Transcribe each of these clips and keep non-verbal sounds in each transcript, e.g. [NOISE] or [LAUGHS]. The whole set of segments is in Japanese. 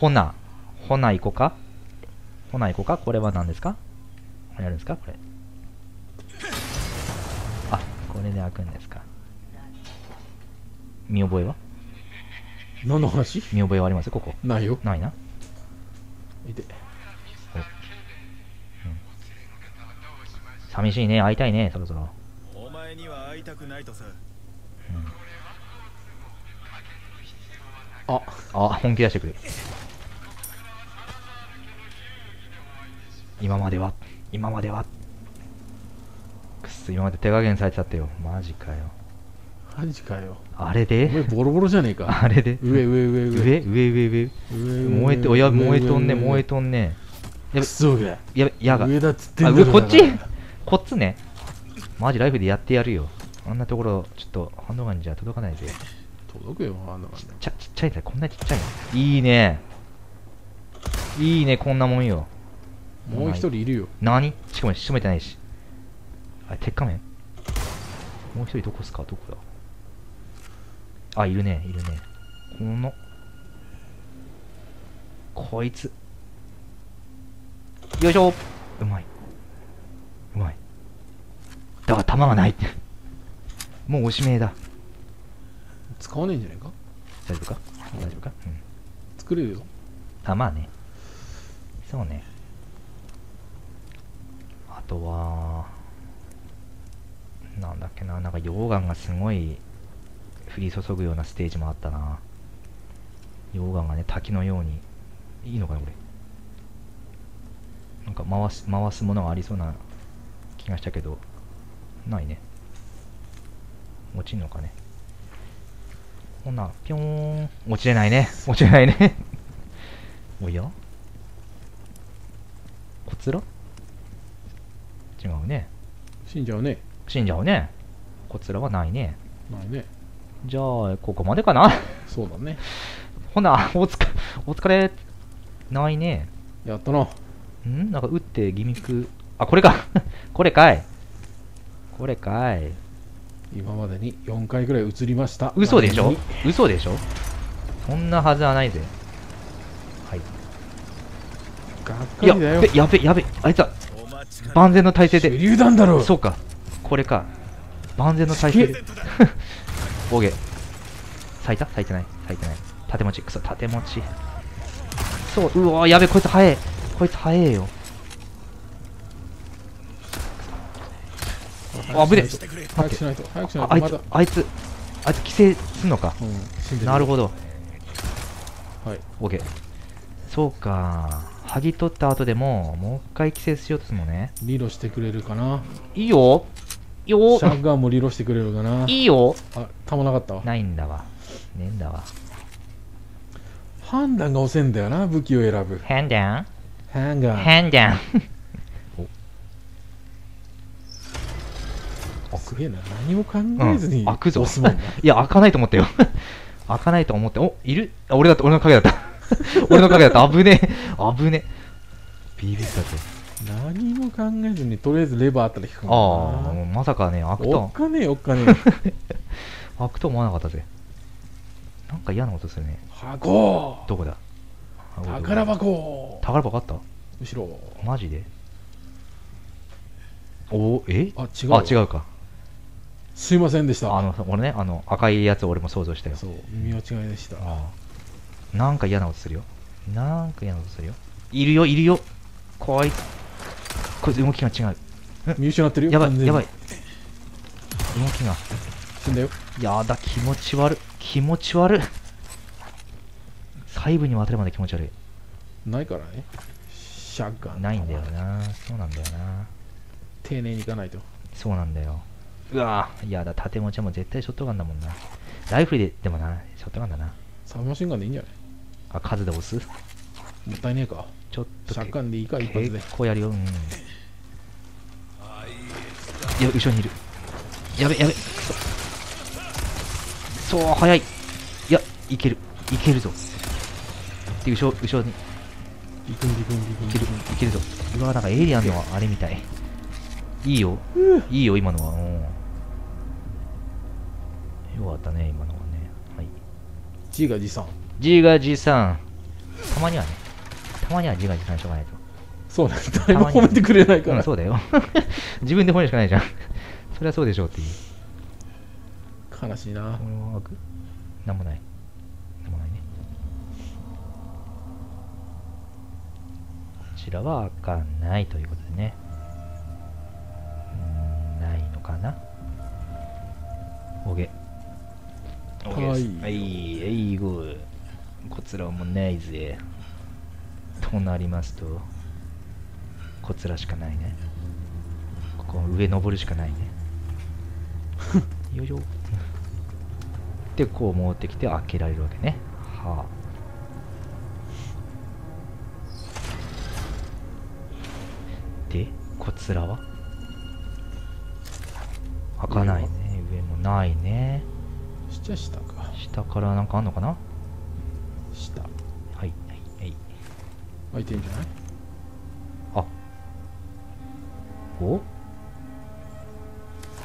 ほな。ほな行こうか？ほな行こうか？これは何ですか？やるんですか？これ。あ、これで開くんですか。見覚えは？何の話？見覚えはあります？ここ。ないよないな。いて寂しいね。会いたいね。そろそろ。お前には会いたくないとさああ、本気出してくる。今までは、今までは。くっそ、今まで手加減されてたってよ。マジかよ。マジかよあれで？ボロボロじゃねえか [LAUGHS] あれで？上上上上上？上上上？上燃えて、おや、燃えとんね、燃えてとんね。やべク、ソがやべ、やが。上だっつってんあ、だこっち？こっちね。マジライフでやってやるよ。あんなところ、ちょっと、ハンドガンじゃ届かないぜ。届くよあんなちっちゃ、ちっちゃいんだよこんなちっちゃいの。いいね。いいね、こんなもんよ。もう一人いるよ何？しかも閉めてないし。あれ、鉄仮面？もう一人どこっすか？どこだ？あ、いるね、いるね。この、こいつ。よいしょうまい。うまい。だから弾がない。[LAUGHS] もうおしめだ。使わねえんじゃないか？大丈夫か？大丈夫か？うん。作れるよあ、まあね。そうね。あとは、なんだっけな、なんか溶岩がすごい降り注ぐようなステージもあったな。溶岩がね、滝のように。いいのかな、これ。なんか回す、回すものがありそうな気がしたけど、ないね。落ちんのかね。ほんな、ぴょーん。落ちれないね。落ちれないね。[LAUGHS] おや？こちら？違うね。死んじゃうね死んじゃうね。こちらはないね。ないねじゃあ、ここまでかなそうだねほな、おつか、お疲れ。ないね。やったなん？なんか打ってギミック。あ、これか。[LAUGHS] これかい。これかい。今までに4回ぐらい映りました嘘でしょ？嘘でしょ？そんなはずはないぜ。はい。や、べやべ、やべ、あいつは万全の体勢手で。榴弾だろそうか。これか。万全の体勢で。[LAUGHS] オー。咲いた？咲いてない咲いてない。縦持ち。くそ、縦持ち。そう、うわやべ、こいつ早え。こいつ早えよ。あ危ね早くしないと早くしないああいつあいつ、あいつ規制すんのか？うんなるほど。はいオーケー。そうか。剥ぎ取った後でも、もう一回規制しようとするのね。リロしてくれるかないいよ。いいよシャッガンもリロしてくれるかないいよ。あ弾なかったわないんだわ。ねえんだわ。判断が遅いんだよな武器を選ぶハンダンハンガンハンダン。すげえな何も考えずにうん開くぞ [LAUGHS] いや、開かないと思ったよ。[LAUGHS] 開かないと思って、お、いる？あ俺だった、俺の影だった。[LAUGHS] 俺の影だった。危ねえ。危ねえ。ビビったぜ。何も考えずにとりあえずレバーあったら引くああ、もんもうまさかね、開くなおとっ、かねえおっかねえ開くと思わなかったぜ。なんか嫌な音するね。箱どこだ？宝箱宝箱あった？後ろマジで？おーえ？あ違うあ、違うか。すいませんでしたあの、俺ね、あの、赤いやつ俺も想像したよ。そう見間違いでしたああなんか嫌な音するよ。なんか嫌な音するよ。いるよ、いるよ。こいつ。こいつ動きが違う。見失ってるよやばい、やばい。動きが。死んだよやだ、気持ち悪い。気持ち悪い。細部に渡るまで気持ち悪い。ないからねシャッガンないんだよな。そうなんだよな。丁寧にいかないとそうなんだよ。うわぁ、やだ、縦持ちはもう絶対ショットガンだもんな。ライフルで、でもな、ショットガンだな。サブマシンガンでいいんじゃない？あ、数で押す？もったいねえかちょっとシャッガンでいいか一発で結構やるよ。うん。いや、後ろにいる。やべ、やべ。くそそう、早い。いや、いける。いけるぞ。で、後ろ、後ろに、ビクンビクンビクンいける、いけるぞ。うわ、なんかエイリアンのあれみたい。いいよ。いいよ、今のは。うん。よかったね、今のはね。はい。G が持参ジガジさん。たまにはね。たまには自画自賛しとかないと。そうね誰も褒めてくれないから。うんそうだよ。[LAUGHS] 自分で褒めるしかないじゃん。それはそうでしょうっていう。悲しいな。なんもない。なんもないね。こちらは開かないということでね。うーんないのかな。おげおげはいはいはいゴーこちらもないぜとなりますとこちらしかないね。ここ上登るしかないね。[LAUGHS] よいしょ。でこう持ってきて開けられるわけね。はあ。でこちらは？開かないね。上もないね。しちゃしたか。下からなんかあんのかな？は下いはいはい。開いてんじゃない？あ。お。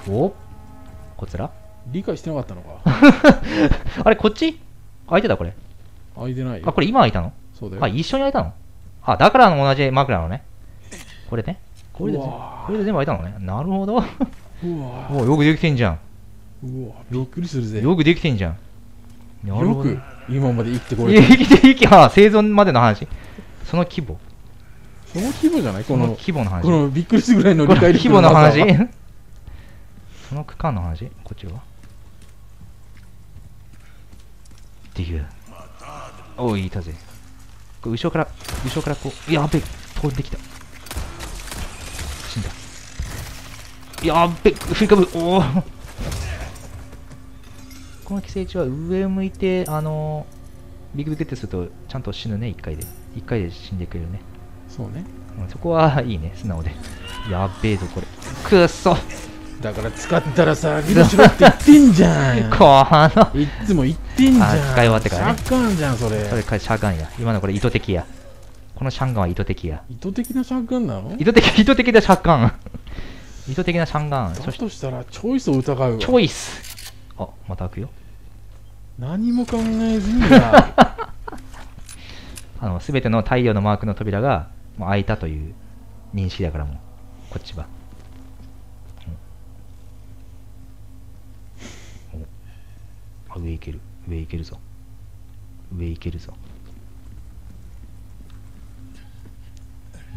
お。こちら？理解してなかったのか。[LAUGHS] あれこっち？開いてたこれ。開いてないよ。あこれ今開いたの？そうだよ。あ一緒に開いたの？あだから同じ枕なのね。これね。これでこれで全部開いたのね。なるほど。うわおよくできてんじゃん。うわびっくりするぜ。よくできてんじゃん。よく今まで生きてこいれた。や生きて生きあ生存までの話。その規模。その規模じゃない？こそのの規模の話。このびっくりするぐらいの理解力規模の話。その区間の話？こっちは？っていう。おいいたぜ。これ後ろから後ろからこう。やべえ。飛んできた。死んだ。やっべ振りかぶおおこの寄生虫は上を向いてあのビクビクってするとちゃんと死ぬね。一回で。一回で死んでくれるね。そうね。うんそこはいいね。素直で。やっべえぞこれ。くっそ。だから使ったらさ見ろしろって言ってんじゃん。[LAUGHS] このいっつも言ってんじゃん。あ使い終わってからね。シャッカーンじゃんそれ。それかシャーガンや。今のこれ意図的や。このシャンガンは意図的や。意図的なシャッカーンなの？意図的意図的なシャッガン。意図的なシャンガン。だとしたらチョイスを疑うわ。チョイスあまた開くよ。何も考えずにや [LAUGHS] あの全ての太陽のマークの扉がもう開いたという認識だからもうこっちは、うん。上行ける。上行けるぞ。上行けるぞ。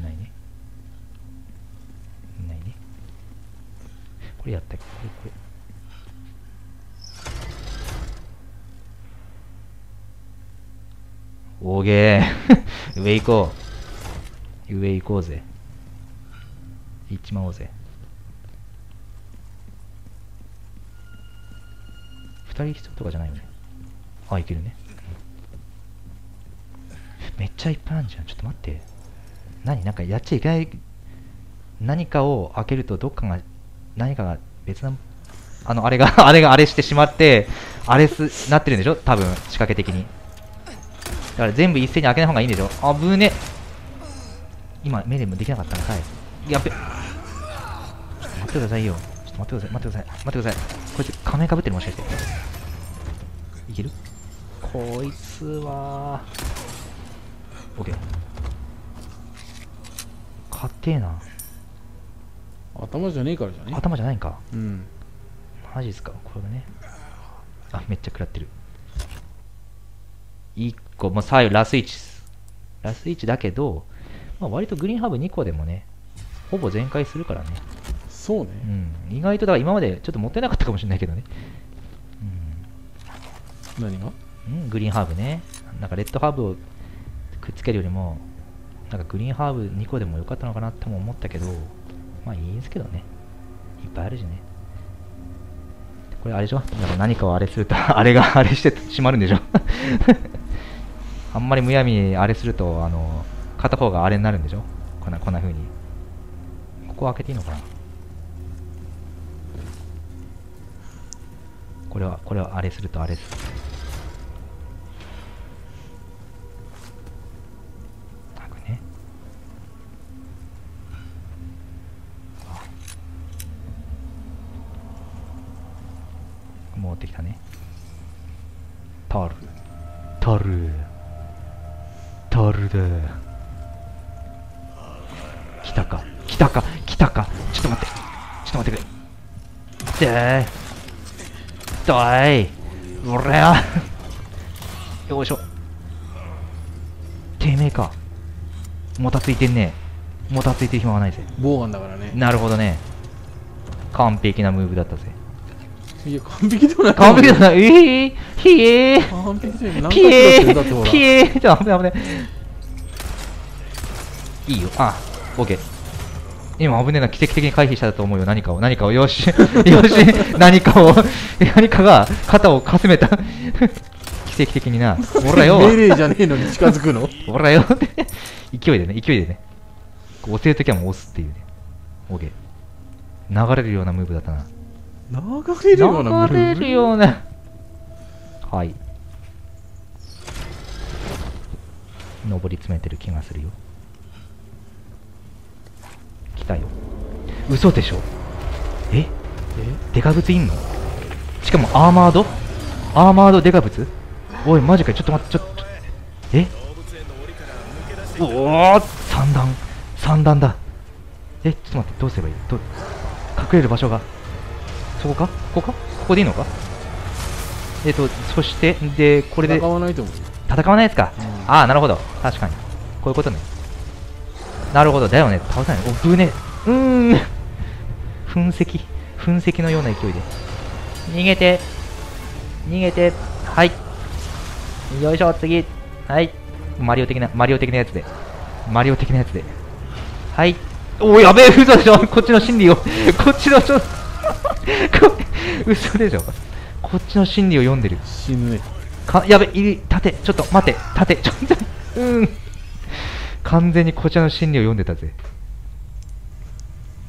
ないね。ないね。これやったっけ？これこれおげー。[LAUGHS] 上行こう。上行こうぜ。行っちまおうぜ。二人必要とかじゃないよね。あいけるね。めっちゃいっぱいあるじゃん。ちょっと待って。何？なんかやっちゃいけない。何かを開けるとどっかが何かが別なあのあれがあれがあれしてしまってあれすなってるんでしょ？多分仕掛け的に。から全部一斉に開けない方がいいんでしょ？あぶね今目でもできなかったのかい。やっべ。ちょっと待ってくださいよ。ちょっと待ってください。待ってください。待ってください。こいつ仮面かぶってるもしかして。いける？こいつは。オッケー。硬えな。頭じゃねえからじゃね頭じゃないんか。うん。マジっすか？これね。あめっちゃ食らってる1個もう最後ラス1っす。ラス1だけど、まあ、割とグリーンハーブ2個でもねほぼ全開するからね。そうね。うん。意外とだから今までちょっと持ってなかったかもしれないけどね。何が？うん、うん、グリーンハーブね。なんかレッドハーブをくっつけるよりもなんかグリーンハーブ2個でもよかったのかなとも思ったけどまあいいんですけどね。いっぱいあるしね。これあれでしょ？なんか何かをあれするとあれがあれして閉まるんでしょ？あんまりむやみにあれするとあの片方があれになるんでしょ？こんなこんな風に。ここ開けていいのかな？これはこれはあれするとあれす。たくね。持ってきたね。タル。タル。タタルだ来たか。来たか。来たか。ちょっと待って。ちょっと待ってくれ。でー。どい。俺やよいしょ。てめえか。もたついてんねもたついてる暇はないぜ。ボウガンだからね。なるほどね。完璧なムーブだったぜ。いや完璧でもない。完璧だなえー、ひえー完璧でも何ピ回エくらいするんだってほら。ーピエー。ちょっと危ない危ないいいよ。あオッケー今危ねえな奇跡的に回避したと思うよ。何かを。何かを。よし。[LAUGHS] よし。何かを。何かが肩をかすめた。奇跡的にな。ほらよ。[LAUGHS] 命令じゃねえのに近づくの？ほらよ。[LAUGHS] 勢いでね。勢いでね。押せるときはもう押すっていうね。オッケー流れるようなムーブだったな。流れるようなムーブ？流れるような。はい。上り詰めてる気がするよ。来たよ。嘘でしょ？え？えデカブツいんの？しかもアーマード？アーマードデカブツ？おいマジかよ。ちょっと待ってちょっとえ？おお三段。三段だ。えちょっと待ってどうすればいい？どう？隠れる場所が。そこか？ここか？ここでいいのか？えっ、とそしてでこれで。戦わないと思う。戦わないやつか、うん。ああなるほど。確かに。こういうことねなるほど。だよね。倒さない。おぶね。うーん。噴石。噴石のような勢いで。逃げて。逃げて。はい。よいしょ。次。はい。マリオ的なマリオ的なやつで。マリオ的なやつで。はい。おおやべえ。嘘でしょ。こっちの心理を。[LAUGHS] こっちのちょこ嘘でしょ。こっちの心理を読んでる。死ぬね。かやべいり縦ちょっと待って。縦ちょっと。うん完全にこちらの心理を読んでたぜ。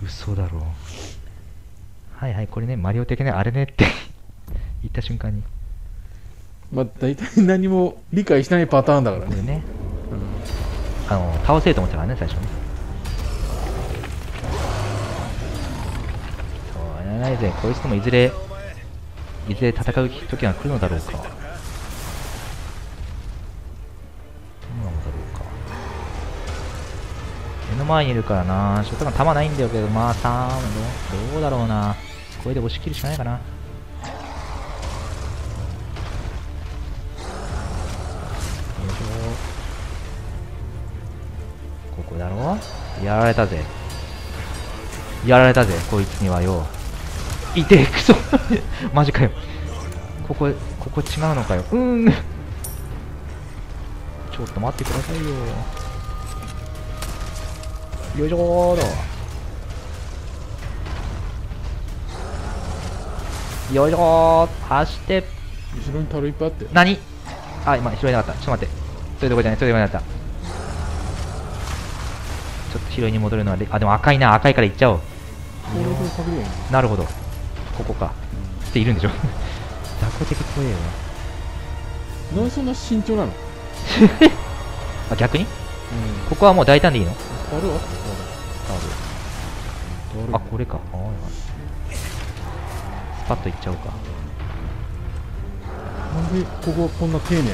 嘘だろ。はいはいこれねマリオ的なあれねって。[LAUGHS] 言った瞬間に。まあ大体 [LAUGHS] 何も理解しないパターンだからね。これねあの倒せると思ってたからね最初ね。そうやらないぜ。こいつともいずれいずれ戦う時が来るのだろうかの前にいるからな。ショットガン弾ないんだよけど。まあさどうどうだろうな。これで押し切るしかないかな。よいしょ。ここだろ？やられたぜ。やられたぜ。こいつにはよ。いてえクソ [LAUGHS] マジかよ。ここここ違うのかよ。うーん。ちょっと待ってくださいよ。よいしょーとよいしょー。走って。後ろに樽いっぱいあって。何？あ、今、拾えなかった。ちょっと待って。そういうとこじゃない、そういうとこじゃなかった。ちょっと拾いに戻るのはレ、あ、でも赤いな、赤いから行っちゃおう。なるほど。ここか。っているんでしょ？[LAUGHS] 雑魚的怖えよ。なんでそんな慎重なの？[LAUGHS] あ、逆に？うん。ここはもう大胆でいいの？樽は樽あ、これか。スパッと行っちゃおうか。なんでこここんな丁寧な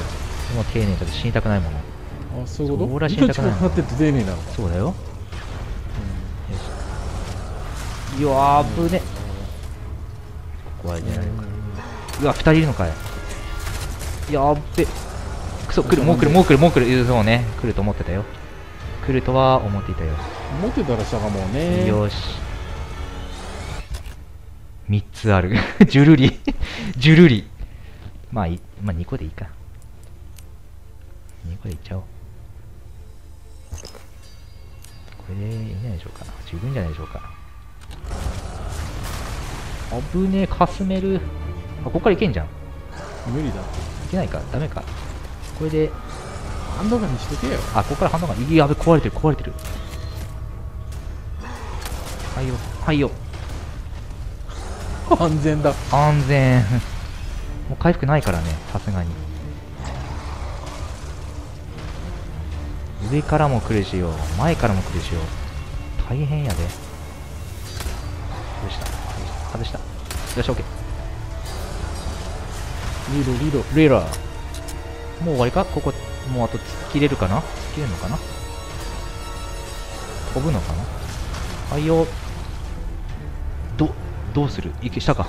もう丁寧だと死にたくないもの。のあそういうこと？そら死にたくない命かかってて丁寧なの [LAUGHS] そうだよ。よし。うわー、危ね。ここはか。うわ、二人いるのかい。やっべ。くそ、来る、もう来る、もう来る、もう来る。そうね、来ると思ってたよ。来るとは思っていたよ。持ってたらしたかもねよし。三つある。[LAUGHS] ジュルリ。[LAUGHS] ジュルリ。まあいい、まあ2個でいいか。2個でいっちゃおう。これでいいんじゃないでしょうか。十分じゃないでしょうか。危ねえ、かすめる。あ、ここからいけんじゃん。い無理だけないか。ダメか。これで、ハンドガンにしとけよ。あ、ここから反応が、いやべ、壊れてる、壊れてる。はいよ、はいよ。安全だ。安全。もう回復ないからねさすがに。上からも来るしよ前からも来るしよ大変やで。どうした。外した。よし OK リードリードレーラー。もう終わりか？ここもうあと突っ切れるかな？突っ切れるのかな？飛ぶのかな？はいよ。どどうする？行けしたか。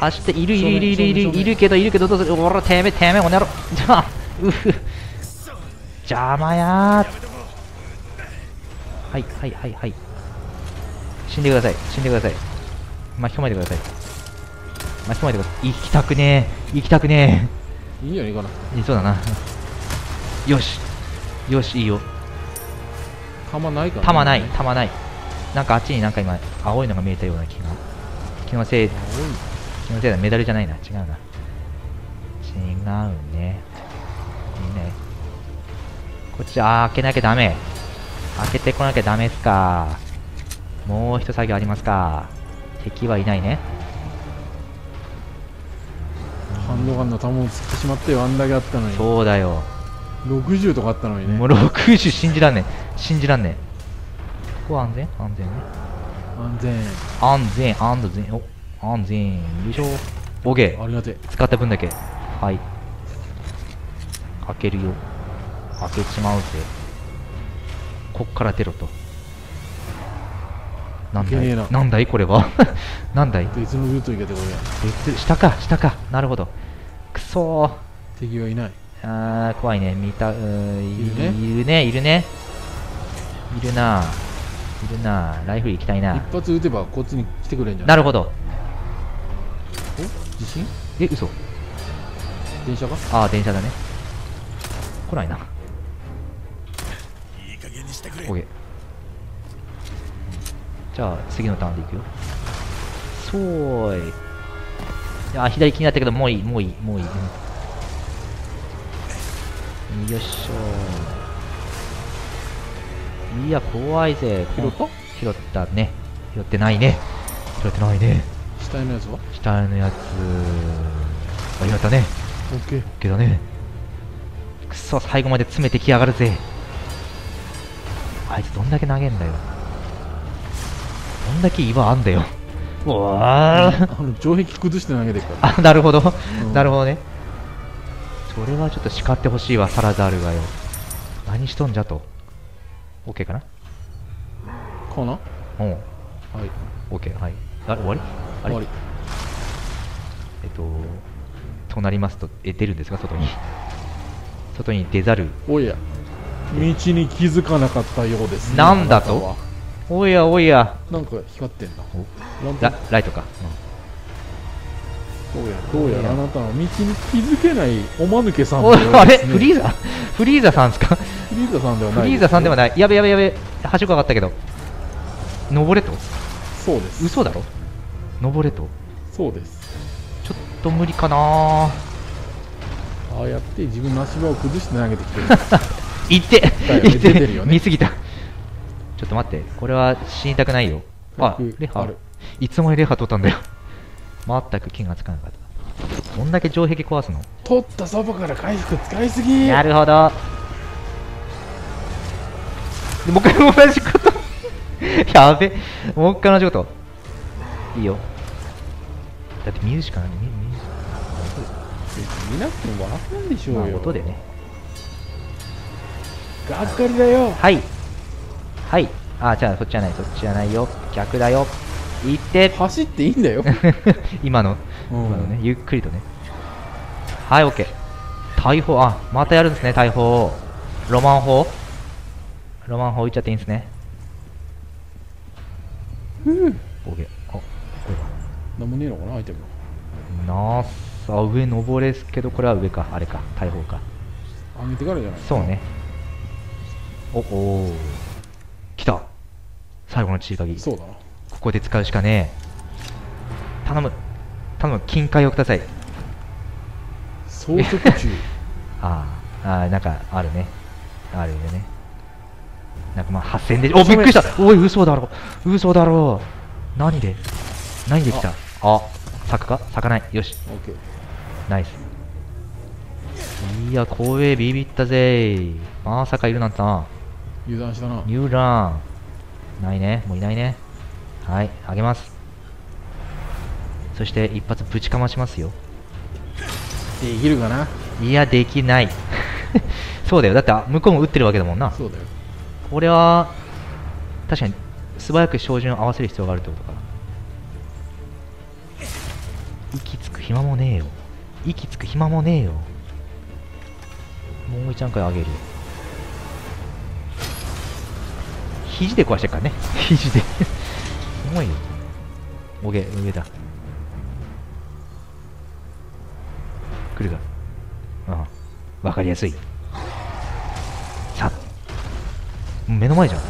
走っているいるいるいるいるいるけどいるけどどうする？おらてめえてめえおねろ。じゃあうふ。邪魔やー。はいはいはいはい。死んでください。死んでください。巻き込まれてください。巻き込まれてください。行きたくねえ。行きたくねいいんじゃないかな。えいそうだな。よし。よしいいよ。弾ないから、弾ない。弾ない。なんかあっちになんか今青いのが見えたような気が。気のせい。気のせいだ。メダルじゃないな。違うな。違うね。いいね。こっちあー開けなきゃダメ。開けてこなきゃダメっすか。もう一作業ありますか。敵はいないねンドガンの弾をつってしまってよ、あんだけあったのに。そうだよ。60とかあったのにね。もう。60信じらんねえ。信じらんねえ。ここ安全？安全？ね安全。安全。安全。お安全。よいしょ。OK ありがてえ。使った分だけ。はい。開けるよ。開けちまうぜ。こっから出ろと。なんだい？な。なんだい？これは。[LAUGHS] なんだい？別のルート行けてこれ。別？下か。下か。なるほど。くそー敵はいない。あー怖いね。見たうーいるね。いるね。いるね。いるな。いるな。ライフル行きたいな。一発撃てばこっちに来てくれんじゃん。なるほど。お？地震？え嘘。電車かああ電車だね。来ないな。いい加減にしてくれ。OK じゃあ次のターンでいくよ。そうーいいや左気になったけどもういいもういいもういい、うん。よいしょ。いや怖いぜ。拾った？拾ったね。拾ってないね。拾ってないね。下のやつは？下のやつ。あやったね。オッケー。けどね。くそ最後まで詰めてきやがるぜ。あいつどんだけ投げんだよ。どんだけ岩あんだよ。うわーあの城壁崩して投げてるから。あなるほど、うん。なるほどね。それはちょっと叱ってほしいわサラザールがよ。何しとんじゃと。OK かな？かな？はうん。い。OK はい。あ終わり？終わり。えっととなりますとえ出るんですか？外に。外に出ざる。おや。道に気づかなかったようです、なんだと？おやおや。なんか光ってんだ。おララライトか、どうやどうやら。あなたは道に気づけないおまぬけさんおいあれ？フリーザフリーザさんですか？フリーザさんではない。フリーザさんではない。やべやべやべ。はしご上がったけど。登れと？そうです。嘘だろ？登れと？そうです。ちょっと無理かな。ああやって自分の足場を崩して投げてきてる。[LAUGHS] いってだよね。いってね。見すぎたちょっと待ってこれは死にたくないよ。あ僕レハ？いつもにレハ取ったんだよ。全く気がつかなかった。どんだけ城壁壊すの？取ったそばから回復使いすぎ。なるほど。でもう一回同じこと。[LAUGHS] やべ。もう一回同じこと。いいよ。だって見るしかない見見るし見なくても分かんでしょうよ、まあ、音でね。がっかりだよ。はいはい。あじゃあそっちじゃない。そっちじゃないよ。逆だよ。行って。走っていいんだよ。[LAUGHS] 今の。うん。今のね。ゆっくりとね。はい OK 大砲。あまたやるんですね。大砲ロマン砲。ロマン砲撃っちゃっていいんですね。うん。OK あこなんもねえのかなアイテム。れなさ上登れすけどこれは上か。あれか。大砲か。上げてからじゃないそうね。おおー最後のチー鍵。そうだな。ここで使うしかねえ。頼む。頼む。金塊をください。総速中あー。あーなんかあるね。あるよね。なんかまあ8000で。おびっくりした。おい嘘だろ。嘘だろ。何で？何で来た？あ。咲くか？咲かない。よし。オッケー。ナイス。いや光栄。ビビったぜ。まさかいるなんてな。油断したな。ニューランないねもういないねはいあげますそして一発ぶちかましますよできるかな？いやできない [LAUGHS] そうだよ。だって、向こうも打ってるわけだもんな。そうだよこれは、確かに、素早く照準を合わせる必要があるってことか。息つく暇もねえよ。息つく暇もねえよ。もう一段階上げる。肘で壊してるからね。肘で。すごいよ。おげ、上だ。来るか。ああ。わかりやすい。さあ。目の前じゃん。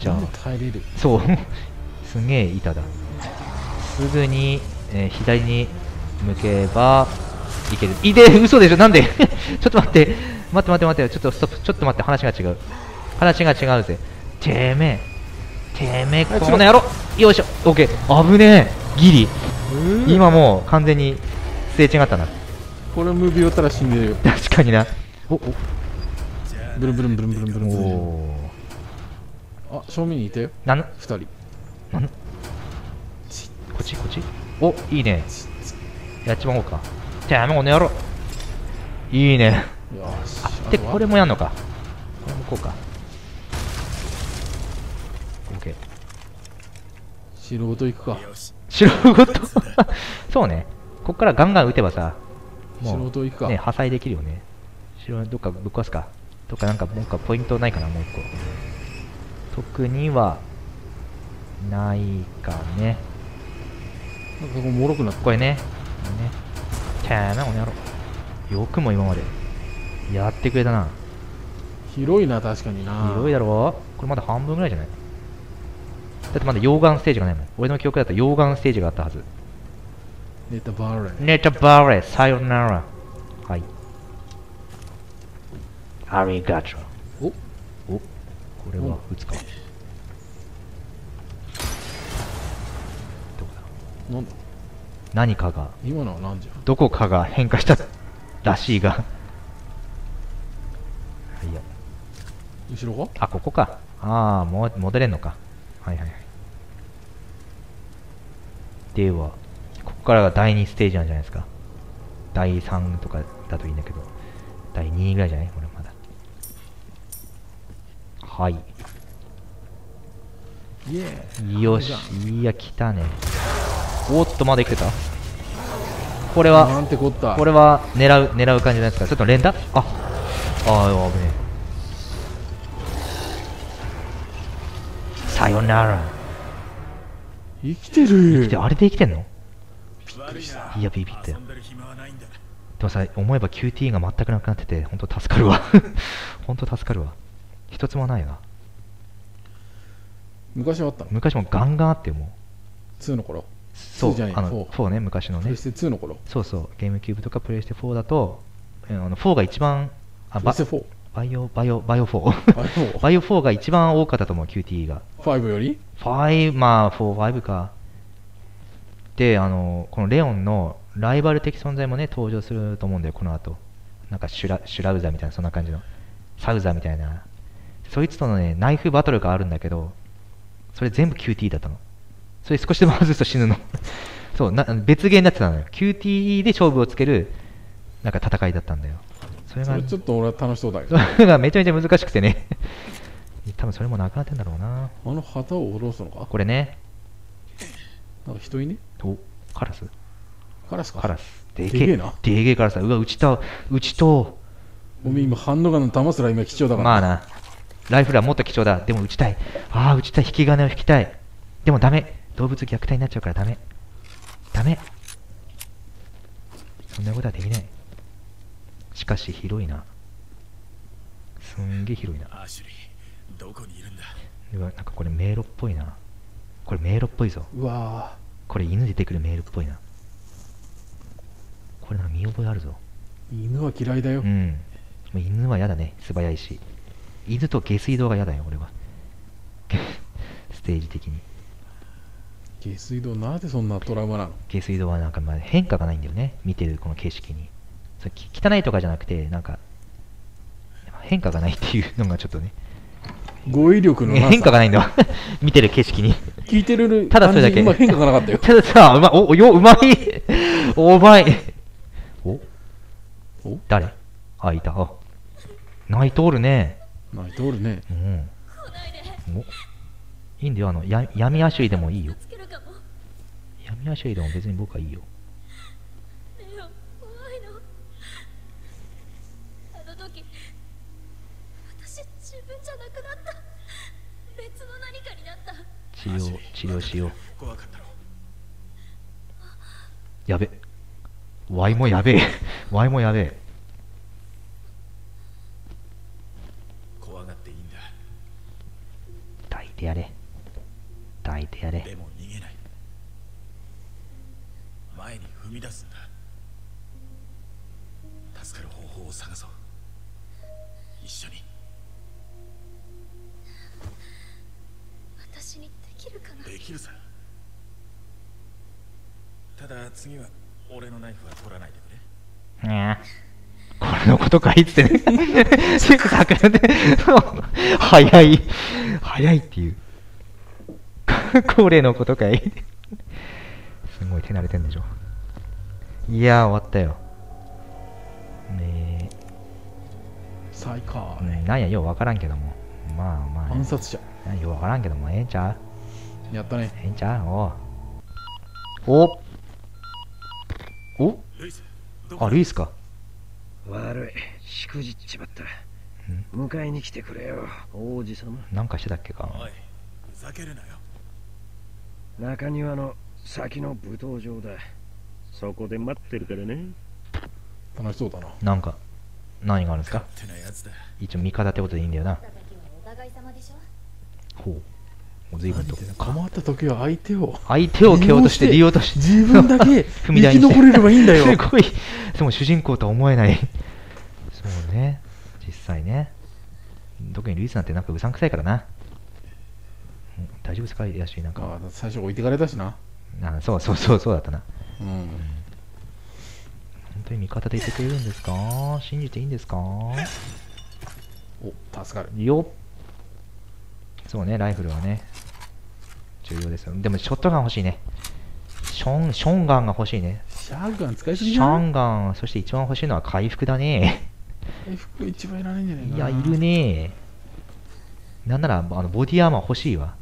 じゃあ耐えれる？そう。[LAUGHS] すんげえ板だ。すぐに、えー左に向けば、いける。いで、嘘でしょ？なんで？[LAUGHS] ちょっと待って。待って待って待って。ちょっとストップ。ちょっと待って。話が違う。話が違うぜ。てめえ。てめえ、あこの野郎よいしょ。オッケー。危ねえ。ギリ。今もう完全にすれ違ったな。これムービー寄ったら死んでるよ確かにな。お、お、ブルンブルンブルンブルンブルンブルン。あ正面にいたよなん、二人なん？こっちこっち？おいいねやっちまおうかてめえこの野郎いいねあでこれもやんのか。これもこうか。OK 城ごと行くか。よし白ごと？[LAUGHS] そうね。こっからガンガン撃てばさ城もうね破壊できるよね。白どっかぶっ壊すか。どっかなんかもう一個ポイントないかなもう一個。特にはないかね。なんかここもろくなったこれね。ね。てめえ、この野郎。よくも今まで。やってくれたな。広いな確かにな広いだろこれまだ半分ぐらいじゃない？だってまだ溶岩ステージがないもん。俺の記憶だと溶岩ステージがあったはず。ネタバーレネタバレ、さよなら。はい。ありがとう。おおこれは撃つか。どこだ？なんだ？何かが今のは何じゃ？どこかが変化したらしいが。はいよ。後ろが？あ、ここか。ああ、もう戻れんのか。はいはいはい。では、ここからが第2ステージなんじゃないですか。第3とかだといいんだけど、第2ぐらいじゃない？これまだ。はい。よし。いや、来たね。おっと、まだ生きてたこれは、なんてこったこれは狙う、狙う感じじゃないですか。ちょっと連打？あ、ああ、危ねえ。さよなら。生きてるで、あれで生きてんの悪いや、ビビったよ遊。んでもさ、思えば QT が全くなくなってて、ほんと助かるわ。ほんと助かるわ。一つもないわ。昔はあったの昔もガンガンあっても2の頃う、そう2じゃない、[LAUGHS] あの、4 4ね、昔のねプレス。テ2の頃そうそう、ゲームキューブとかプレイステ4だと、えーあの4が一番、あ、バプレステ4バイオ、バイオ、バイオ4。あれもバイオ4が一番多かったと思う、QT が。5より？5、まあ、4、5か。で、あの、このレオンのライバル的存在もね、登場すると思うんだよ、この後。なんかシュラ、シュラウザーみたいな、そんな感じの。サウザーみたいな。そいつとのね、ナイフバトルがあるんだけど、それ全部 QT だったの。それ少しでも外すと死ぬの。[LAUGHS] そう、な別ゲーになってたのよ。QT で勝負をつける、なんか戦いだったんだよ。それがちょっと俺は楽しそうだけそどれがめちゃめちゃ難しくてね。[LAUGHS] 多分それもなくなってんだろうな。あの旗を下ろすのか？これね、なんか人いね？お、カラスカラスかカラス。でけえなでけえカラスだ。うわ、撃ちと、撃ちと、おめえ今ハンドガンの弾すら今貴重だからまあな。ライフルはもっと貴重だ。でも撃ちたい。ああ、撃ちたい。引き金を引きたい。でもダメ。動物虐待になっちゃうからダメ。ダメ。そんなことはできない。しかし広いな。すんげえ広いな。アシュリーどこにいるんだ？うわ、なんかこれ迷路っぽいな。これ迷路っぽいぞ。うわこれ犬出てくる迷路っぽいな。これなんか見覚えあるぞ。ー犬は嫌いだようん。もう犬は嫌だね。素早いし。犬と下水道が嫌だよ、俺は。[LAUGHS] ステージ的に。下水道なんでそんなトラウマなの？下水道はなんかまあ変化がないんだよね。見てるこの景色に。汚いとかじゃなくて、なんか、変化がないっていうのがちょっとね。語彙力の変化がないんだわ。[LAUGHS] 見てる景色に。聞いてるただそれだけ今変化がなかったよ [LAUGHS] たださ、うま、お、よ、うまいお、うまいお、お？誰？あ、いた。あ、泣いとるね。泣いておるねうん。お？いいんだよ、あの、や闇足類でもいいよ。闇足類でも別に僕はいいよ。レオ怖いのあの時私自分じゃなくなった別の何かになった治療、治療しよう。怖かったろやべ。ワイもやべえ。[LAUGHS] ワイもやべえ。怖がっていいんだ抱いてやれ。抱いてやれ。でも逃げない前に踏み出すんだ助かる方法を探そう一緒にきるさただ次は俺のナイフは取らないでくれねえこれのことかいってね。[LAUGHS] すぐかかるね。[LAUGHS] 早い。早いっていう。[LAUGHS] これのことかい。すごい手慣れてんでしょ。いやー、終わったよ。ね最下え、ねなんや、ようわからんけども。まあまあ、暗殺者ようわからんけども、ええんちゃう？やったね。ええんちゃうおうお。お。あ、ルイスか。悪い。しくじっちまった。迎えに来てくれよ王子様。なんかしてたっけか？おいふざけるなよ。中庭の先の舞踏場だ。そこで待ってるからね。楽しそうだな。なんか、何があるんですか？ってなやつだ。一応味方ってことでいいんだよな。叩きはお互い様でしょ？ほう。もう随分と。困った時は相手を相手を蹴落として利用として。自分だけ踏み台に生き残れればいいんだよすごい。でも主人公とは思えない。そうね。実際ね。特にルイスなんてなんかうさんくさいからな。うん大丈夫ですかヤシーなんか。あ最初置いてかれたしなあそうそうそうそうだったな。うん本当に味方でいてくれるんですか？信じていいんですか？お助かるよっそうね、ライフルはね。重要ですよ。でも、ショットガン欲しいね。ション、ションガンが欲しいね。シャーガン使いすシぎじゃんョンガン、そして一番欲しいのは回復だね。回復一番いらないんじゃないかいなや、いるね。なんなら、あのボディアーマー欲しいわ。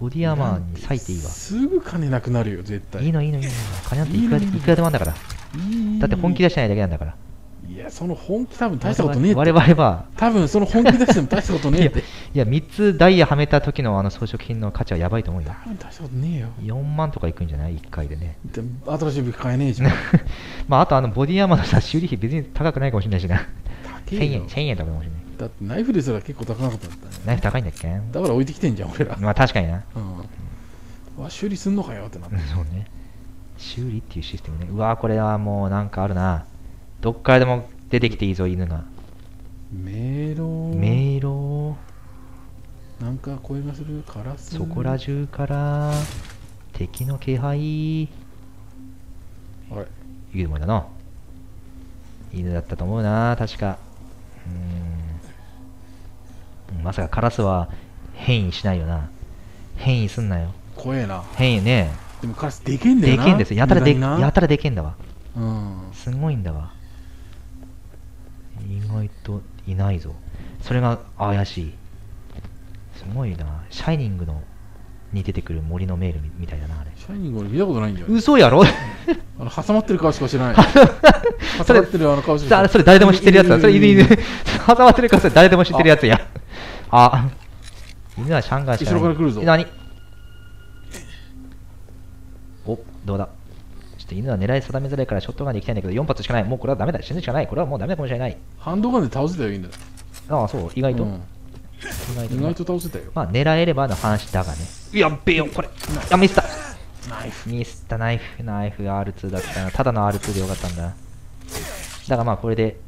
ボディアーマーに割いていいわ。すぐ金なくなるよ絶対いいのいいのいいの。金なんていくらでいくらでもあんだから。いいだって本気出してないだけなんだから。いやその本気多分大したことねえって我々は、多分その本気出しても大したことねえって、いや3つダイヤはめた時のあの装飾品の価値はやばいと思うよ。多分大したことねえよ4万とかいくんじゃない ?1 回でね。で新しい武器買えねえじゃんまあ、あとあのボディアーマーのさ、修理費別に高くないかもしれないしな。1000高えよ円、1000円とかかもしれない。だってナイフですら結構高かったんだねナイフ高いんだっけ？だから置いてきてんじゃん俺らまあ確かにな。うんわ修理すんのかよってなってうんそうね。修理っていうシステムね。うわーこれはもうなんかあるな。どっからでも出てきていいぞ、犬が。迷路迷路、なんか声がするカラスそこら中から敵の気配。あれいうもんだな。犬だったと思うな、確か。うーん。まさかカラスは変異しないよな。変異すんなよ。怖えな変異ね。でもカラスでけんだよなでけんですよ。やたらで、やたらでけんだわ。うんすごいんだわ。意外といないぞ。それが怪しい。すごいな。シャイニングのに出てくる森のメールみみたいだな、あれ。シャイニング俺見たことないんだよ嘘やろ？あの挟まってる顔しか知らない [LAUGHS] 挟まってるあの顔しか知らないあそれ誰でも知ってるやつだ。それ犬犬。挟まってるからそれ誰でも知ってるやつや。あ、犬はシャンガンしかない。後ろから来るぞえ何？お、どうだ？ちょっと犬は狙い定めづらいからショットガンで行きたいんだけど、4発しかない。もうこれはダメだ。死ぬしかない。これはもうダメかもしれない。ハンドガンで倒せたらいいんだよああ、そう、意外と。うん意外と。意外と倒せたよまあ、狙えればの話だがね。やっべえよ、これ。あ、ミスった。ナイフミスったナイフ、ナイフ R2 だったな。ただの R2 でよかったんだ。だからまあ、これで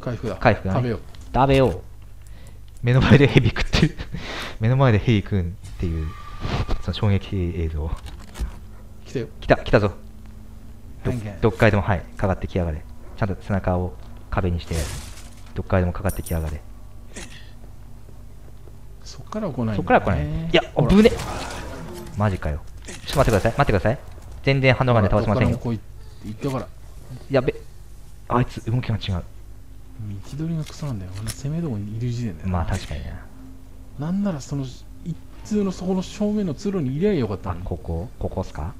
回復だ回復だね食べよう食べよう。目の前でヘビ食ってる。[LAUGHS] 目の前でヘビ食うっていう、その衝撃映像。来たよ来た、来たぞ。どっからでも、はい、かかってきやがれ。ちゃんと背中を壁にして、どっからでもかかってきやがれ。そっからは来ないねそっからは来ない。いや、おぶね。マジかよ。ちょっと待ってください。待ってください。全然反応がね、倒せませんよやべ。あいつ動きが違う道取りがクソなんだよ攻めどこにいる時点でまあ確かにねなんならその一通のそこの正面の通路にいりゃよかったあのにここ？ここっすか？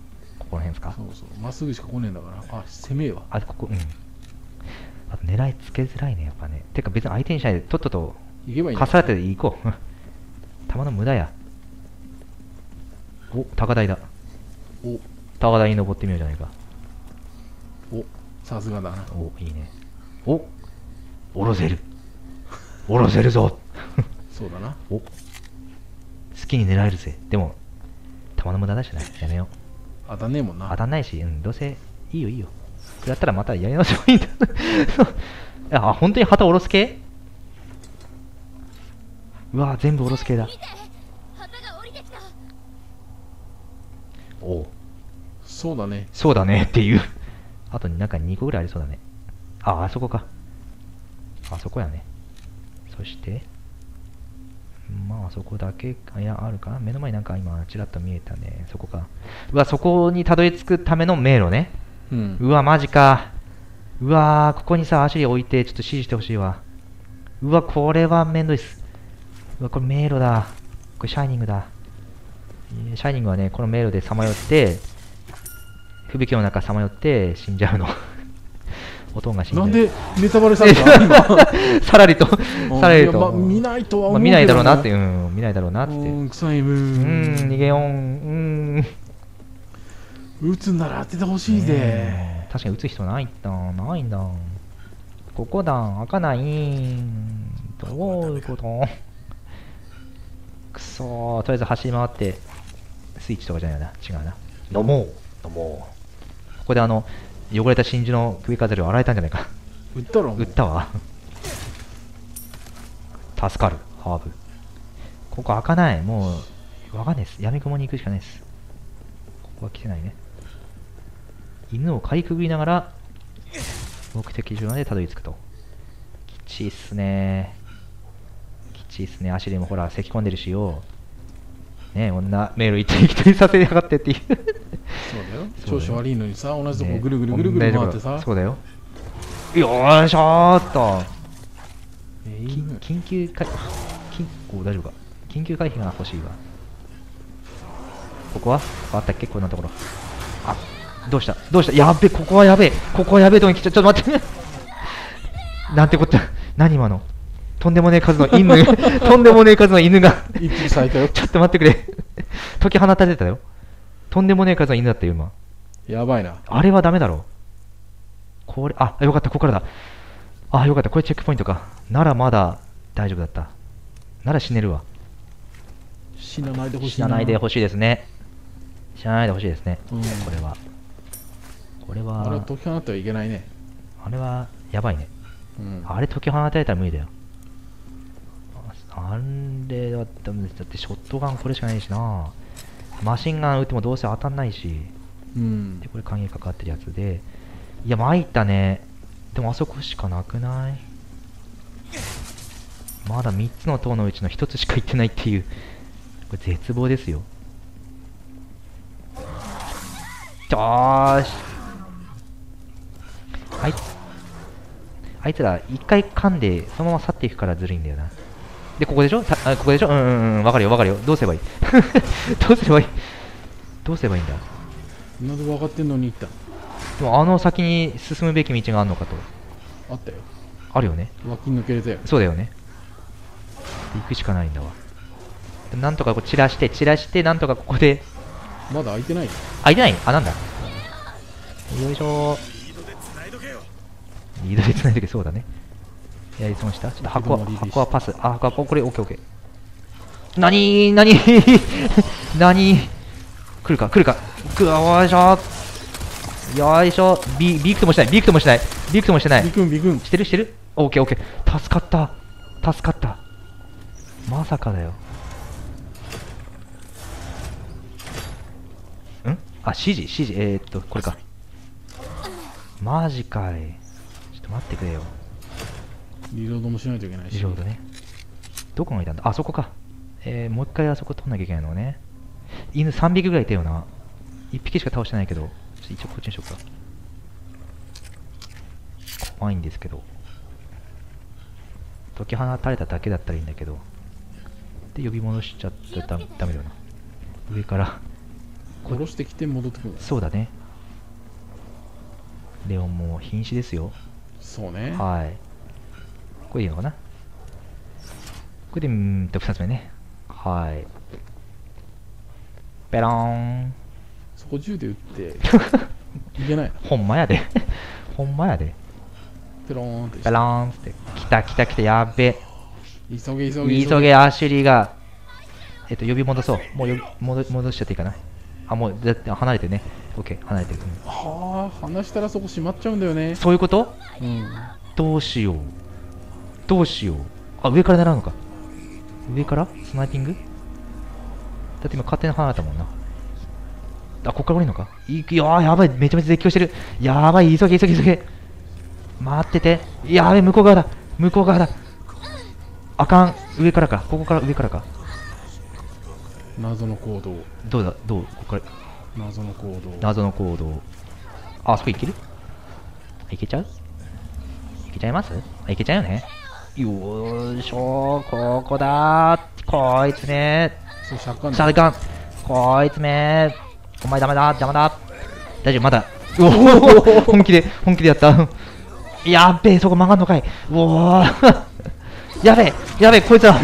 ここら辺っすか？そうそう。まっすぐしか来ねえんだから。あ攻めえわ。あここうん。あと狙いつけづらいねやっぱね。てか別に相手にしないでとっとと行けばいいかされて行こう。[LAUGHS] 弾の無駄や。お。高台だ。お。高台に登ってみようじゃないか。お。さすがだな。おいいね。お。下ろせる。下ろせるぞ。[LAUGHS] そうだな。[LAUGHS] お。好きに狙えるぜ。でも弾の無駄だしな。やめよう当たんねえもんな。当たんないし、うん、どうせいいよいいよ。食らったらまたやり直せばいいんだ。[LAUGHS] あ本当に旗下ろす系？うわ全部下ろす系だ。おう。そうだね。そうだねっていう。あとなんか2個ぐらいありそうだね。ああそこか。あそこやね。そしてまあそこだけかいやあるか目の前になんか今ちらっと見えたね。そこか。うわそこにたどり着くための迷路ね。うん。うわマジか。うわーここにさ足置いてちょっと指示してほしいわ。うわこれはめんどいっす。うわこれ迷路だ。これシャイニングだ。えーシャイニングはねこの迷路でさまよって吹雪の中さまよって死んじゃうの音が死んでネタバレされた今 [LAUGHS] さらりとさらりと、いやまあ見ないとはまあ思うけど見ないだろうなってうん見ないだろうなってう。うん臭いムーーん逃げよう。うん。撃つんなら当ててほしいぜ。ねえ。確かに打つ人ないんだないんだここだ。開かない。どういうこと？くそー。とりあえず走り回ってスイッチとかじゃないな。違うな。飲もう。飲もう。ここであの汚れた真珠の首飾りを洗えたんじゃないか。撃ったろ売ったわ。助かるハーブ。ここ開かない。もうわかんないです。闇雲に行くしかないです。ここは来てないね。犬をかいくぐりながら目的地までたどり着くと。きちいっすね。きちいっすね。足でもほら咳き込んでるしよねえ女迷路行って行きさせやがってっていう。そうだよ。調子悪いのにさ同じとこね。ぐるぐるぐるぐる回ってさ。そうだよ。よーしょーっと。え緊緊急回緊お大丈夫か。緊急回避が欲しいわ。ここは？あったっけ？こんなところ。あどうした？どうした？やっべここはやべえ。ここはやべえとこに来ちゃちょっと待って。なんてこった？何今の？とんでもねえ数の犬とんでもねえ数の犬が [LAUGHS] 一匹咲いたよちょっと待ってくれ解き放たれてたよとんでもねえ数の犬だったよ今やばいなあれはダメだろこれ、あ、よかった、ここからだ。あ、よかった、これチェックポイントか。ならまだ大丈夫だった。なら死ねるわ。死なないでほしい死なないでほしいですね。死なないでほしいですね。うんこれは。これあれはは、解き放ってはいけないねあれは、やばいね。うんあれ解き放たれたら無理だよ。ああれだって、だってショットガンこれしかないしな。マシンガン撃ってもどうせ当たんないし。うんで、これ鍵かかってるやつで。いや、参ったね。でもあそこしかなくない？まだ3つの塔のうちの1つしか行ってないっていう。これ絶望ですよ。よーし。あいあいつら一回噛んでそのまま去っていくからずるいんだよな。で、ここでしょ？たあここでしょ？うんうんうん、わかるよわかるよ。どうすればいい？[LAUGHS] どうすればいい？どうすればいいんだ？なぜ分かってんのに行ったでもあの先に進むべき道があるのかと。あったよあるよね。脇抜けれたよそうだよね。行くしかないんだわ。なんとかこう散らして、散らして、なんとかここで。まだ開いてないよあ、いてない？あ、なんだ。よいしょリードで繋いどけよリードで繋いでけそうだね。やり損した？ちょっと箱は箱はパス。あ、箱はこれ、オッケーオッケー。なにー、なにー、なにー。来るか、来るか。ぐわよいしょ。よいしょ。ビビクともしない、ビクともしない、ビクともしてない。ビ。クンビクン。してる？してる？オッケーオッケー。助かった。助かった。まさかだよ。ん？あ指示指示。えー、っとこれか。マジかい。ちょっと待ってくれよリロードもしないといけないし。リロードね。どこがいたんだ？あそこか。えー、もう一回あそこ取んなきゃいけないのね。犬3匹ぐらいいたよな。1匹しか倒してないけど。ちょっと一応こっちにしようか。怖いんですけど。解き放たれただけだったらいいんだけど。で呼び戻しちゃったらダメダメだよな。上から。殺してきて戻ってくるそうだね。レオンも瀕死ですよ。そうね。はいこれでいいのかな？これでうーんと2つ目ね。はい。ペローン。そこ銃で撃って。[LAUGHS] いけないほんまやで。ほんまやで。ペローンって。ペローンって。来た来た来たやっべ。急げ急げ急げ。アシュリーが。えっと呼び戻そう。もう呼び戻戻しちゃっていいかな。あもうだって離れてね。OK 離れてる、うん。はあ離したらそこ閉まっちゃうんだよね。そういうこと？うん。どうしようどうしよう。あ上から狙うのか。上から？スナイピング？だって今勝手に離れたもんな。あこっから降りるのか？いくよーやばい。めちゃめちゃ絶叫してる。やばい。急げ急げ急げ。待ってて。やべ向こう側だ。向こう側だ。あかん。上からか。ここから上からか。謎の行動。どうだ？どう？ここから。謎の行動。謎の行動。ああそこ行ける？いけちゃう？いけちゃいます？あいけちゃうよねよーしょーここだ。ーこいつめそうシャッカンこいつめお前ダメだ。邪魔だ。大丈夫まだ。うおー本気で本気でやった。やっべえそこ曲がんのかい。うおー。やべえやべえこいつは。[LAUGHS] か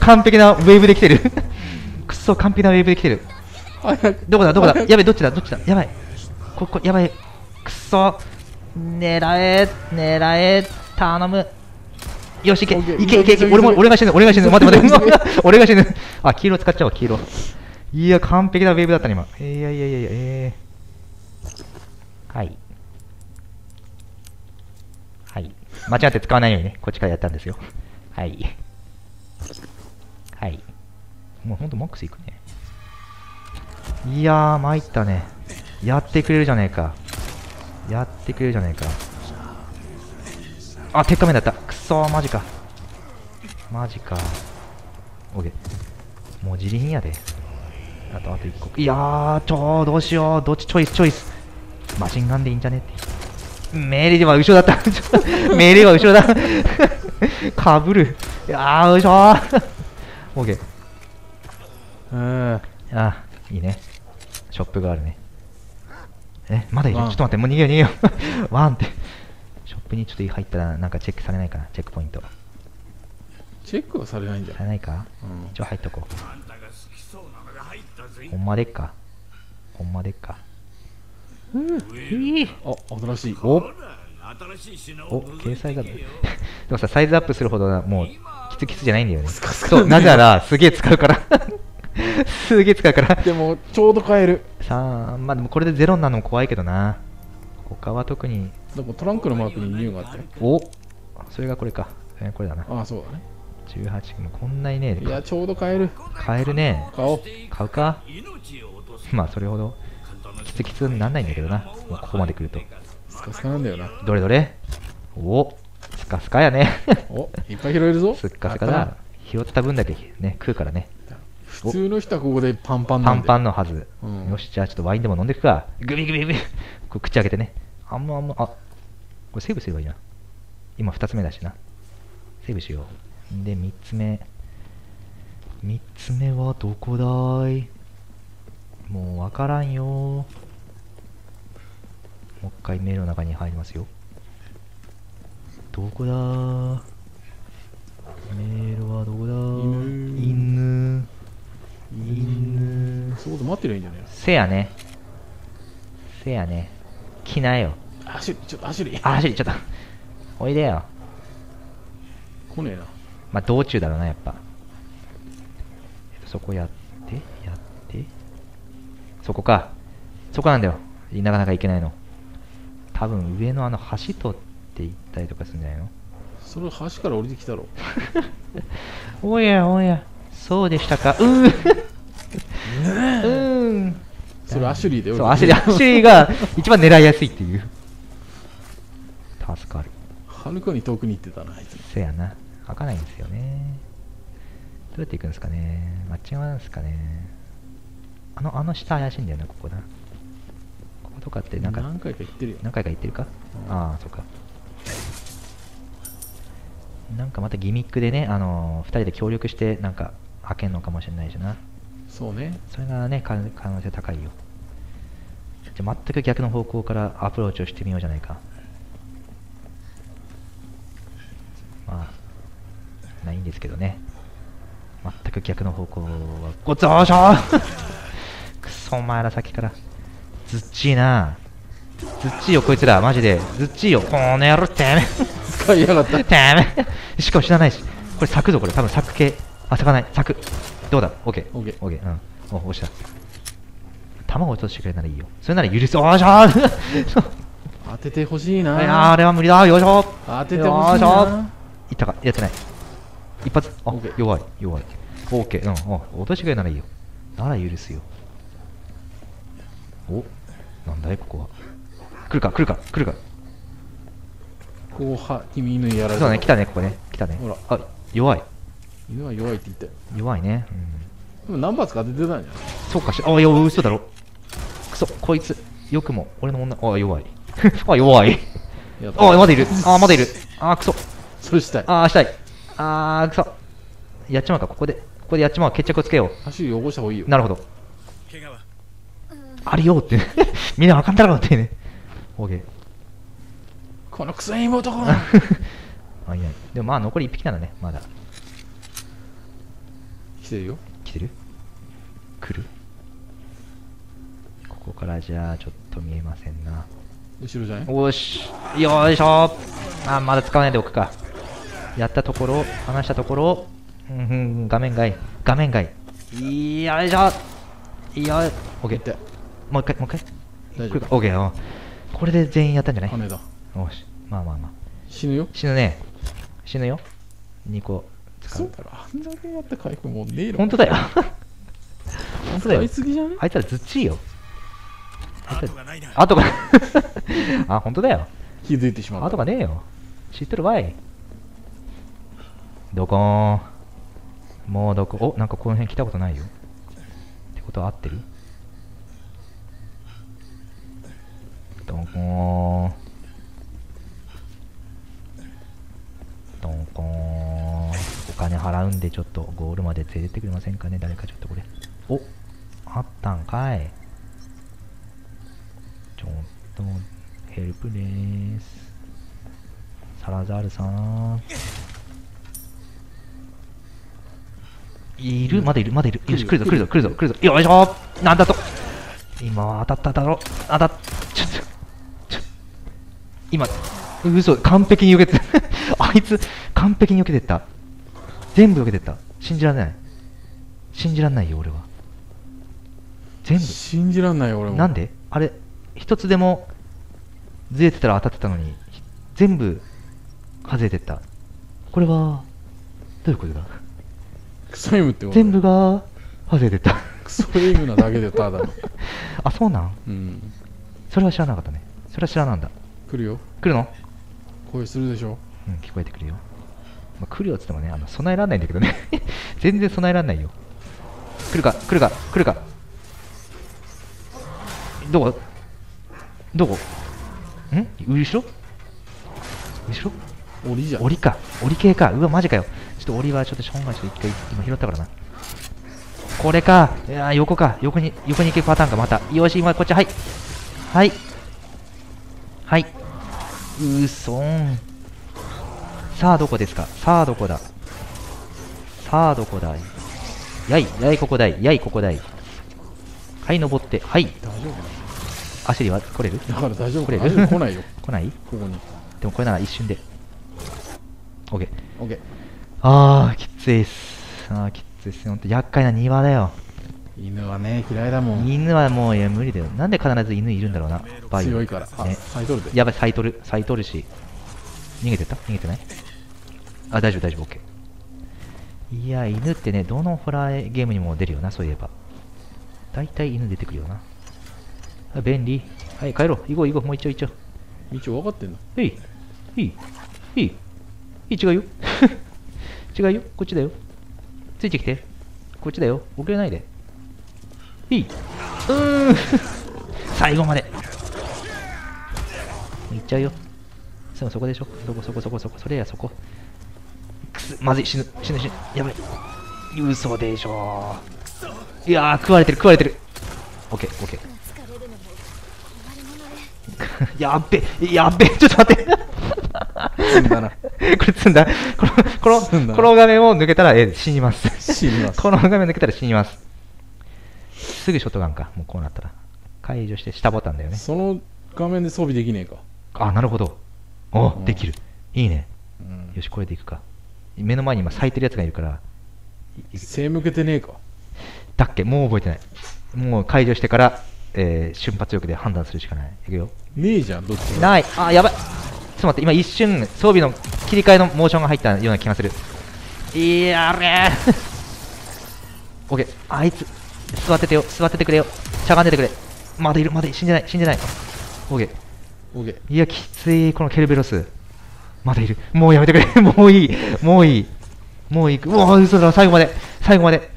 完璧なウェーブで来てる。くっそ完璧なウェーブで来てる。どこだどこだ。やべえどっちだどっちだ。やばい。ここやばい。くっそ。狙え狙え頼む。よしいけ。いけいけいけ。俺も俺が死ぬ俺が死ぬ。待って待って。[LAUGHS] 俺が死ぬ。あ黄色使っちゃおう黄色。いや完璧なウェーブだったね今。いやいやいやいやえー、はい。はい。間違って使わないようにねこっちからやったんですよ。はい。はい。もうほんとマックスいくね。いやー、参ったね。やってくれるじゃねえか。やってくれるじゃねえか。あ、鉄仮面だった。くそー、マジか。マジか。オッケー。もう自利品やで。あと、あと1個。いやー、ちょー、どうしよう。どっち？チョイス、チョイス。マシンガンでいいんじゃね？って。命令は後ろだった。[LAUGHS] 命令は後ろだ。[LAUGHS] かぶる。いやー、よいしょー。オッケー。うんあいいね。ショップがあるね。え、まだいる？ちょっと待って、もう逃げよう逃げよう。[LAUGHS] ワンって。ップにちょっと入ったらなんかチェックされないかな、チェックポイント。チェックはされないんじゃない？されないか？うん一応入っとこう。ほんまでっか？ほんまでっか？いいあ新しいおお、掲載が。[LAUGHS] でもさ、サイズアップするほどなもう、キツキツじゃないんだよね。そう、なぜなら、すげえ使うから。[LAUGHS] すげえ使うから。でもちょうど買えるさあ、まあでもこれでゼロになるのも怖いけどな。他は特に、でもトランクのマークにニューがあったよおそれがこれか。えこれだな。ああそうだね18もこんなにねい、やちょうど買える買えるね。買おう買うか [LAUGHS] まあそれほど、キツキツになんないんだけどな。もうここまで来ると。スカスカなんだよなどれどれおスカスカやね。おいっぱい拾えるぞスッカスカだ。拾った分だけね、食うからね。普通の人はここでパンパンパンパンのはず。うんよし、じゃあちょっとワインでも飲んでくか。グビグビグビ。口開けてね。あんまあんま、あ、これセーブすればいいな。今2つ目だしな。セーブしよう。で、3つ目。3つ目はどこだい？もうわからんよもう一回迷路の中に入りますよ。どこだ？迷路はどこだ？犬犬。犬。そこで待ってりゃいいんじゃないせやね。せやね。来なよ。アシュリーちょっとアシュリーあ、走り、ちょっと。おいでよ。来ねえなまあ、道中だろうな、やっぱ。えっと、そこやって、やって。そこか。そこなんだよ。なかなか行けないの。多分、上のあの橋取って行ったりとかするんじゃないの？それ橋から降りてきたろ [LAUGHS] おやおや、そうでしたか。うーん。うーん。それアシュリーだよそう、アシュリー、アシュリーが一番狙いやすいっていう。助かる。はるかに遠くに行ってたなあいつせやな。開かないんですよね。どうやって行くんですかね。マッチングなんですかね。あの、あの下怪しいんだよな、ここだ。こことかってなんか何回か言ってるよ何回か言ってるか？ああそっかなんかまたギミックでねあのー、2人で協力してなんか開けんのかもしれないしなそうねそれがね可可能性高いよじゃあ全く逆の方向からアプローチをしてみようじゃないかまあないんですけどね。全く逆の方向は。ごぞーしょーくそお前らさっきから。ずっちいな。ずっちいよこいつら。マジで。ずっちいよこの野郎てめ使いやがった。えてめえ。しかも知らないし。これ咲くぞこれ。多分咲く系。あ咲かない。咲く。どうだ？オッケー。オッケー。オッケー。うん。お押した。卵落としてくれるならいいよ。それなら許す。おーしょー [LAUGHS] 当ててほしいな。いやーあれは無理だ。よいしょ。当ててほしいよーいったか。やってない一発あオッケー弱い弱い。オッケーうん。お落としてくれるならいいよ。なら許すよ。おなんだいここは。来るか来るか来るか。こうは君犬やられそうだね来たねここね。来たね。ほら。あ弱い。犬は弱いって言ったよ。弱いね。うん。でも何発か当ててたんじゃないそうかしあいや嘘だろ。くそこいつ。よくも俺の女。あ弱い。[LAUGHS] あ弱い。あまだいる。あまだいる。あくそそれしたい。あーしたいあーくそ。やっちまうかここで。ここでやっちまう。決着をつけよ足汚した方がいいよ。うなるほど。怪我は。あるよって。[LAUGHS] みんな分かんだろうってね。オーケー。このクソ妹があ [LAUGHS] いない。でもまあ残り1匹ならね。まだ。来てるよ。来てる？来る？ここからじゃあちょっと見えませんな。後ろじゃない？おーしよいしょ。あまだ使わないでおくかやったところ離したところうんうん画面外画面外。よいしょ。よオッケー。もう一回もう一回？大丈これか。オッケー。うん。これで全員やったんじゃない？夫羽だよし。まあまあまあ。死ぬよ。死ぬね。死ぬよ。2個。使そううだろ。あんだけやった回復もうねえの。本当だよ。本当だよ。使いすぎじゃない？あいつらずっちいよ。後がないな。あとがあ本当だよ。気づいてしまった。あとがねえよ。知ってるわいどこーんもうどこおなんかこの辺来たことないよ。ってことは合ってる？どこーんどこーんお金払うんでちょっとゴールまで連れてってくれませんかね？誰かちょっとこれ。おあったんかい。ちょっとヘルプです。サラザールさん。いる？まだいる？まだいる？よし来るぞ来るぞ来るぞ来るぞ。よいしょ。なんだと。今当たっただろ。当たっちょっとちょ。今嘘。完璧に避けて [LAUGHS] あいつ完璧に避けてった。全部避けてった。信じられない。信じられないよ俺は。全部。信じらんないよ俺も。なんで？あれ一つでもずれてたら当たってたのにひ全部外れてった。これはどういうことだ？クソエムってこと全部が外れてった。クソエムなだけでただの。[LAUGHS] あそうなん？うん。それは知らなかったね。それは知らなんだ。来るよ。来るの？声するでしょ。うん聞こえてくるよ、まあ、来るよっつってもねあの備えらんないんだけどね。[LAUGHS] 全然備えらんないよ。来るか？来るか？来るか？どこ？どこ？ん？後ろ？後ろ？檻じゃん。檻か。檻系か。うわマジかよちょっと檻はちょっとしょんがちょっと一回今拾ったからな。これか。いやー横か。横に横に行くパターンかまた。よし今こっち。はい。はい。はい。うそん。さあどこですか？さあどこだ？さあどこだい？やい。やいここだい。やいここだい。はい登って。はい。大丈アシリは来れる？夫だから大丈夫来れる？来ないよ。[LAUGHS] 来ない？ここに。でもこれなら一瞬で。OK オッケーああ、きついっす。ああ、きついっす。ほんと厄介な庭だよ。犬はね、嫌いだもん。犬はもう、いや、無理だよ。なんで必ず犬いるんだろうな、バイオ。強いから。ね、サイトルで。やばい、サイトル、サイトルし。逃げてた？逃げてない？あ、大丈夫、大丈夫、OK。いや、犬ってね、どのホラーゲームにも出るよな、そういえば。大体犬出てくるよな。あ、便利。はい、帰ろう。行こう、行こう。もう一丁、一応。一応分かってんのえい。へい。へい。へい、違うよ。違うよこっちだよついてきてこっちだよ遅れないでいいうーん [LAUGHS] 最後まで行っちゃうよ。すぐそこでしょ。そこそこそこそこ。それやそこ。くす、まずい、死ぬ、死ぬ、死ぬ。やばい。嘘でしょ。いやー、食われてる、食われてる。オッケー、オッケー。[LAUGHS] やっべ、やっべ、ちょっと待って。積んだなこれ積んだ。この、この、この画面を抜けたら、えー死にます。死にますこの画面抜けたら死にます。すぐショットガンか。もうこうなったら。解除して下ボタンだよね。その画面で装備できねえかあ、なるほど。お、うんできる。いいね。うんよし、これでいくか。目の前に今咲いてるやつがいるから。背向けてねえかだっけ？もう覚えてない。もう解除してから、えー瞬発力で判断するしかない。いくよ。ねえじゃんどっちもない。あ、やばい。ちょっと待って、今一瞬装備の切り替えのモーションが入ったような気がする。いやれオッケー。あいつ、座っててよ。座っててくれよ。しゃがんでてくれ。まだいる、まだいる。死んでない、死んでない。オッケー。オッケーいや、きつい、このケルベロス。まだいる。もうやめてくれ。[LAUGHS] もういい。もういい。もういい。うわ、嘘だ。最後まで。最後まで。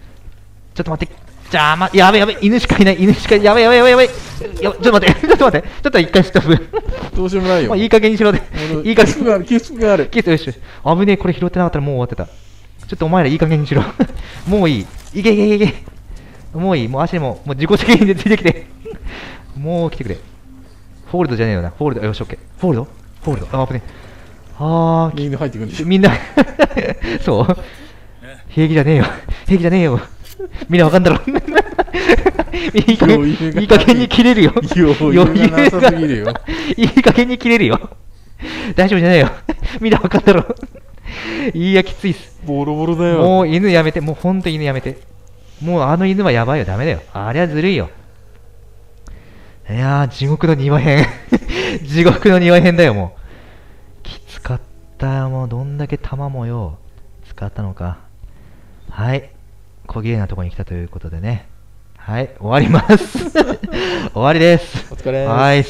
ちょっと待って。じゃあ、ま、やべやべ。犬しかいない。犬しかいやべやべやべやべ。やべちょっと待って。[LAUGHS] ちょっと待って。ちょっと一回ストップ。どうしようもないよもういい加減にしろで。いい加減キスがあるキスがあるキスよし。危ねえ、これ拾ってなかったらもう終わってた。ちょっとお前らいい加減にしろ。[LAUGHS] もういい。いけいけいけいけ。もういい。もう足も、もう自己責任でついてきて。[LAUGHS] もう来てくれ。フォールドじゃねえよな。フォールド、よし、オッケー。フォールド？フォールド。あ、危ねえ。あー、右に入ってくるんでしょみんな、そう平気じゃねえよ。平気じゃねえよ。みんなわかんだろ。いい加減、に切れるよ。余裕がなさすぎるよいい加減に切れるよ。大丈夫じゃないよ。みんなわかんだろ。いや、きついっす。ボロボロだよもう犬やめて、もうほんと犬やめて。もうあの犬はやばいよ、ダメだよ。あれはずるいよ。いやー、地獄の庭編。[LAUGHS] 地獄の庭編だよ、もう。きつかったよ、もうどんだけ弾もよ、使ったのか。はい。小綺麗なとこに来たということでね。はい、終わります。[LAUGHS] 終わりです。お疲れはい。